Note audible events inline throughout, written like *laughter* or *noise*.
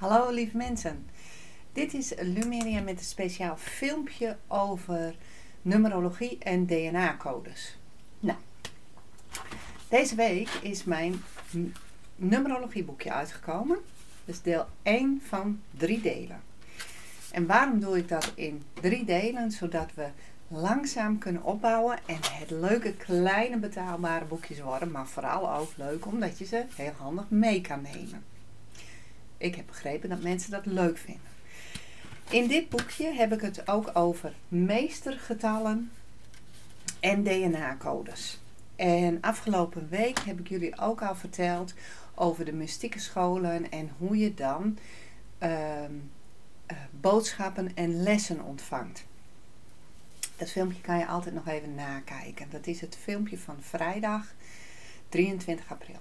Hallo lieve mensen. Dit is Lumeria met een speciaal filmpje over numerologie en DNA-codes. Nou, deze week is mijn numerologieboekje uitgekomen. Dus deel 1 van drie delen. En waarom doe ik dat in drie delen? Zodat we langzaam kunnen opbouwen en het leuke kleine betaalbare boekjes worden. Maar vooral ook leuk omdat je ze heel handig mee kan nemen. Ik heb begrepen dat mensen dat leuk vinden. In dit boekje heb ik het ook over meestergetallen en DNA-codes. En afgelopen week heb ik jullie ook al verteld over de mystieke scholen en hoe je dan ehm, eh, boodschappen en lessen ontvangt. Dat filmpje kan je altijd nog even nakijken. Dat is het filmpje van vrijdag 23 april.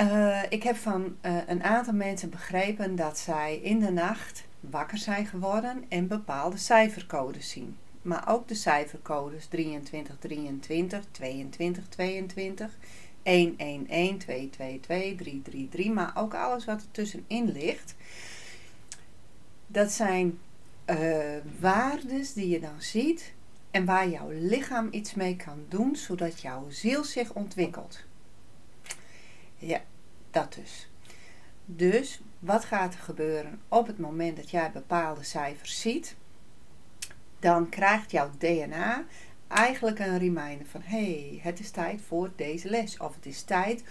Uh, ik heb van uh, een aantal mensen begrepen dat zij in de nacht wakker zijn geworden en bepaalde cijfercodes zien. Maar ook de cijfercodes 23, 23, 22, 22, 111, 222, 333, maar ook alles wat er tussenin ligt. Dat zijn uh, waardes die je dan ziet en waar jouw lichaam iets mee kan doen, zodat jouw ziel zich ontwikkelt. Ja, dat dus. Dus wat gaat er gebeuren op het moment dat jij bepaalde cijfers ziet? Dan krijgt jouw DNA eigenlijk een reminder van hey, het is tijd voor deze les. Of het is tijd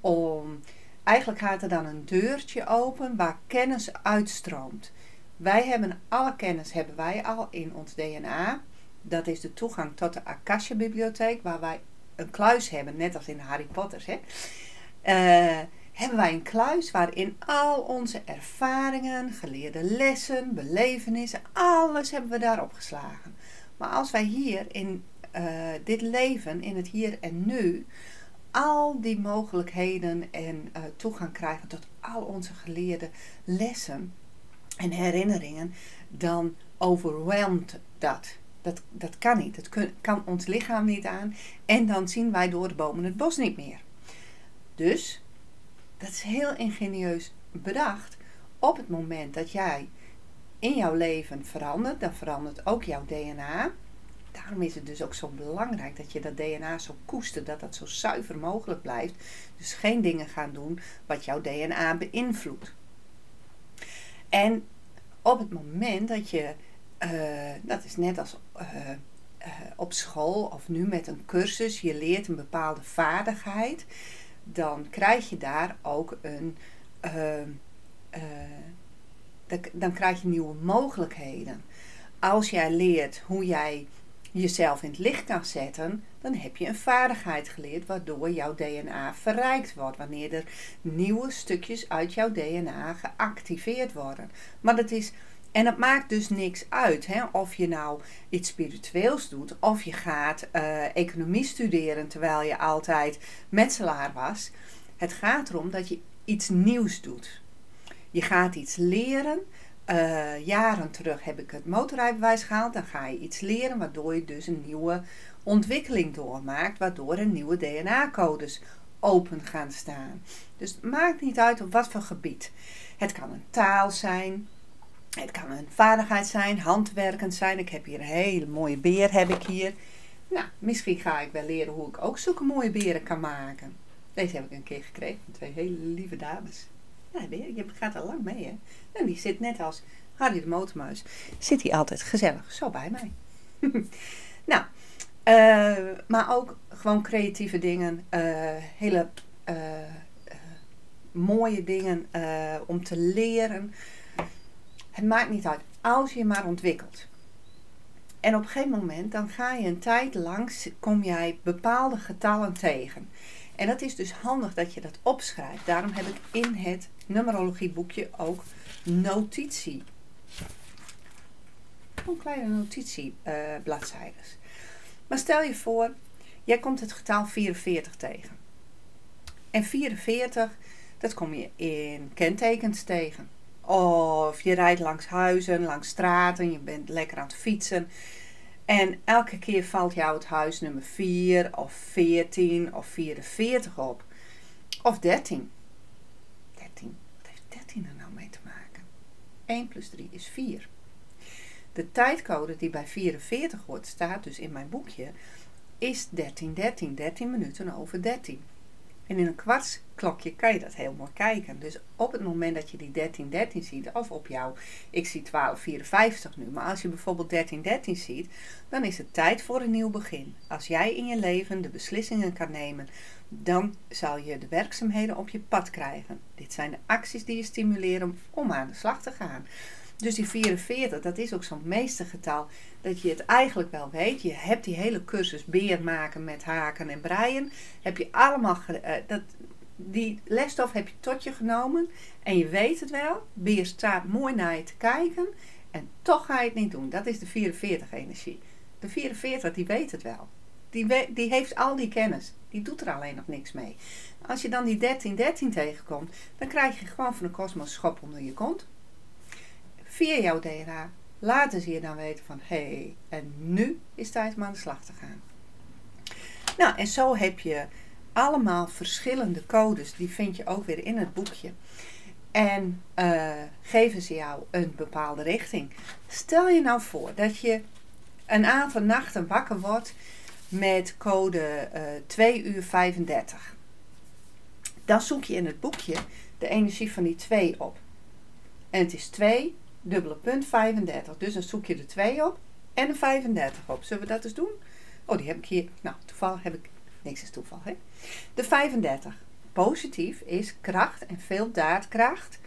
om. Eigenlijk gaat er dan een deurtje open waar kennis uitstroomt. Wij hebben alle kennis hebben wij al in ons DNA. Dat is de toegang tot de Akasha bibliotheek, waar wij een kluis hebben, net als in Harry Potter. Hè? Uh, hebben wij een kluis waarin al onze ervaringen, geleerde lessen, belevenissen, alles hebben we daarop geslagen. Maar als wij hier in uh, dit leven, in het hier en nu, al die mogelijkheden en uh, toegang krijgen tot al onze geleerde lessen en herinneringen, dan overweldigt dat. Dat, dat kan niet. Dat kan ons lichaam niet aan. En dan zien wij door de bomen het bos niet meer. Dus dat is heel ingenieus bedacht. Op het moment dat jij in jouw leven verandert, dan verandert ook jouw DNA. Daarom is het dus ook zo belangrijk dat je dat DNA zo koestert, dat dat zo zuiver mogelijk blijft. Dus geen dingen gaan doen wat jouw DNA beïnvloedt. En op het moment dat je, uh, dat is net als uh, uh, op school of nu met een cursus, je leert een bepaalde vaardigheid dan krijg je daar ook een. Uh, uh, dan krijg je nieuwe mogelijkheden. Als jij leert hoe jij jezelf in het licht kan zetten, dan heb je een vaardigheid geleerd waardoor jouw DNA verrijkt wordt. Wanneer er nieuwe stukjes uit jouw DNA geactiveerd worden. Maar dat is en het maakt dus niks uit hè, of je nou iets spiritueels doet of je gaat uh, economie studeren terwijl je altijd metselaar was. Het gaat erom dat je iets nieuws doet. Je gaat iets leren. Uh, jaren terug heb ik het motorrijbewijs gehaald. Dan ga je iets leren waardoor je dus een nieuwe ontwikkeling doormaakt. Waardoor er nieuwe DNA-codes open gaan staan. Dus het maakt niet uit op wat voor gebied. Het kan een taal zijn, het kan een vaardigheid zijn, handwerkend zijn. Ik heb hier een hele mooie beer, heb ik hier. Nou, misschien ga ik wel leren hoe ik ook zulke mooie beren kan maken. Deze heb ik een keer gekregen van twee hele lieve dames. Ja, je gaat er lang mee, hè. En die zit net als Harry de Motormuis. Zit hij altijd gezellig, zo bij mij. *laughs* nou, uh, maar ook gewoon creatieve dingen. Uh, hele uh, mooie dingen om te leren. Het maakt niet uit, als je maar ontwikkelt. En op een gegeven moment, dan ga je een tijd langs, kom jij bepaalde getallen tegen. En dat is dus handig dat je dat opschrijft. Daarom heb ik in het numerologieboekje ook notitie. Een kleine notitiebladzijden. Uh, maar stel je voor, jij komt het getal 44 tegen. En 44, dat kom je in kentekens tegen. Of je rijdt langs huizen, langs straten, je bent lekker aan het fietsen. En elke keer valt jou het huis nummer 4 of 14 of 44 op. Of 13. 13. Wat heeft 13 er nou mee te maken? 1 plus 3 is 4. De tijdcode die bij 44 hoort, staat dus in mijn boekje, is 13, 13, 13 minuten over 13. En in een kwartsklokje kan je dat heel mooi kijken. Dus op het moment dat je die 1313 ziet, of op jou, ik zie 1254 nu, maar als je bijvoorbeeld 1313 ziet, dan is het tijd voor een nieuw begin. Als jij in je leven de beslissingen kan nemen, dan zal je de werkzaamheden op je pad krijgen. Dit zijn de acties die je stimuleren om aan de slag te gaan. Dus die 44, dat is ook zo'n meestergetal dat je het eigenlijk wel weet. Je hebt die hele cursus beer maken met haken en breien. Heb je allemaal, uh, dat, die lesstof heb je tot je genomen. En je weet het wel. Beer staat mooi naar je te kijken. En toch ga je het niet doen. Dat is de 44 energie. De 44 die weet het wel. Die, die heeft al die kennis. Die doet er alleen nog niks mee. Als je dan die 1313 tegenkomt, dan krijg je gewoon van de kosmos schop onder je kont via jouw DNA laten ze je dan weten van hé, hey, en nu is tijd om aan de slag te gaan. Nou, en zo heb je allemaal verschillende codes, die vind je ook weer in het boekje. En uh, geven ze jou een bepaalde richting. Stel je nou voor dat je een aantal nachten wakker wordt met code uh, eh, 2 uur 35. Dan zoek je in het boekje de energie van die 2 op. En het is 2 dubbele punt 35. Dus dan zoek je de 2 op en een 35 op. Zullen we dat eens doen? Oh, die heb ik hier. Nou, toevallig heb ik. Niks is toeval, hè? De 35. Positief is kracht en veel daadkracht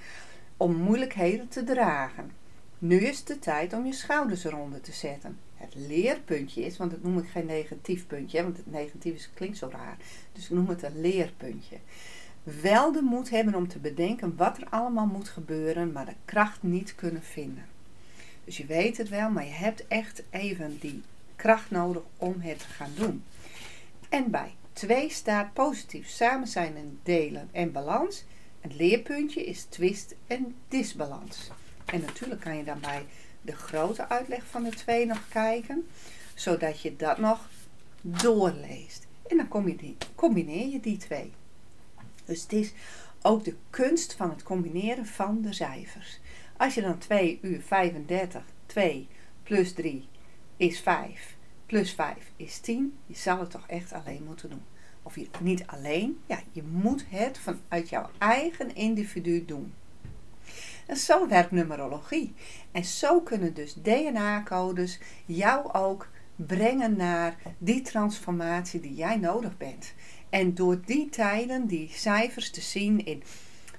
om moeilijkheden te dragen. Nu is de tijd om je schouders eronder te zetten. Het leerpuntje is, want dat noem ik geen negatief puntje, want het negatief klinkt zo raar. Dus ik noem het een leerpuntje wel de moed hebben om te bedenken wat er allemaal moet gebeuren, maar de kracht niet kunnen vinden. Dus je weet het wel, maar je hebt echt even die kracht nodig om het te gaan doen. En bij 2 staat positief samen zijn en delen en balans. Het leerpuntje is twist en disbalans. En natuurlijk kan je dan bij de grote uitleg van de 2 nog kijken, zodat je dat nog doorleest. En dan combineer je die twee. Dus het is ook de kunst van het combineren van de cijfers. Als je dan 2 uur 35, 2 plus 3 is 5, plus 5 is 10, je zal het toch echt alleen moeten doen. Of je niet alleen, ja, je moet het vanuit jouw eigen individu doen. En zo werkt numerologie. En zo kunnen dus DNA-codes jou ook brengen naar die transformatie die jij nodig bent. En door die tijden, die cijfers te zien in.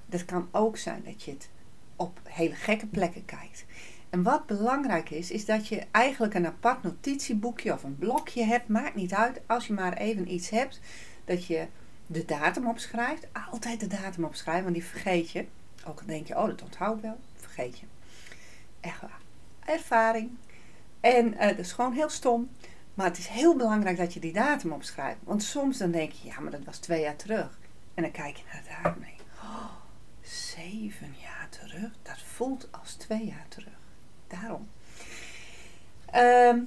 Dat kan ook zijn dat je het op hele gekke plekken kijkt. En wat belangrijk is, is dat je eigenlijk een apart notitieboekje of een blokje hebt. Maakt niet uit als je maar even iets hebt. Dat je de datum opschrijft. Altijd de datum opschrijven, want die vergeet je. Ook al denk je, oh dat onthoud wel. Vergeet je. Echt waar. Ervaring. En uh, dat is gewoon heel stom. Maar het is heel belangrijk dat je die datum opschrijft. Want soms dan denk je, ja, maar dat was twee jaar terug. En dan kijk je naar de datum en oh, zeven jaar terug. Dat voelt als twee jaar terug. Daarom. Ehm,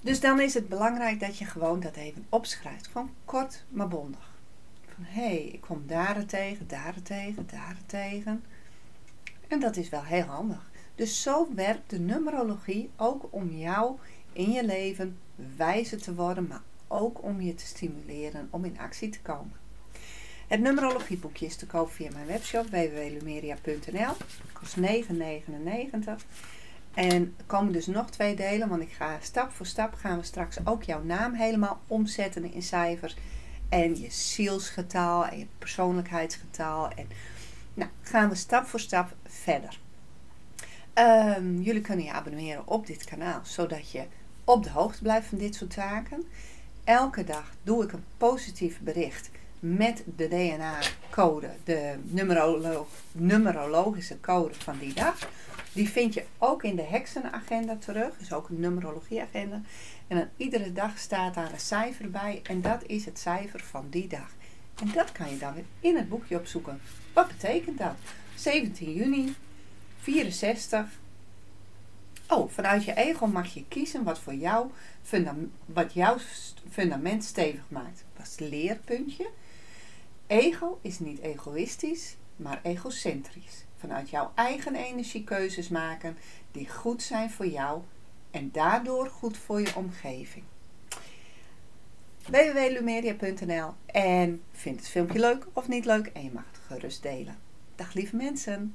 dus dan is het belangrijk dat je gewoon dat even opschrijft. Gewoon kort, maar bondig. Van, hé, hey, ik kom daar tegen, daar tegen, daar tegen. En dat is wel heel handig. Dus zo werkt de numerologie ook om jou in je leven wijzer te worden, maar ook om je te stimuleren om in actie te komen. Het numerologieboekje is te koop via mijn webshop www.lumeria.nl. Kost 9,99. En er komen dus nog twee delen, want ik ga stap voor stap gaan we straks ook jouw naam helemaal omzetten in cijfers. En je zielsgetal en je persoonlijkheidsgetal. En nou, gaan we stap voor stap verder. Um, jullie kunnen je abonneren op dit kanaal, zodat je op de hoogte blijven van dit soort zaken. Elke dag doe ik een positief bericht met de DNA-code, de numerologische code van die dag. Die vind je ook in de heksenagenda terug, dus ook een numerologieagenda. En iedere dag staat daar een cijfer bij en dat is het cijfer van die dag. En dat kan je dan weer in het boekje opzoeken. Wat betekent dat? 17 juni, 64, Oh, vanuit je ego mag je kiezen wat voor jou wat jouw fundament stevig maakt. Dat is het leerpuntje. Ego is niet egoïstisch, maar egocentrisch. vanuit jouw eigen energiekeuzes maken die goed zijn voor jou en daardoor goed voor je omgeving. www.lumeria.nl en vind het filmpje leuk of niet leuk en je mag het gerust delen. Dag lieve mensen!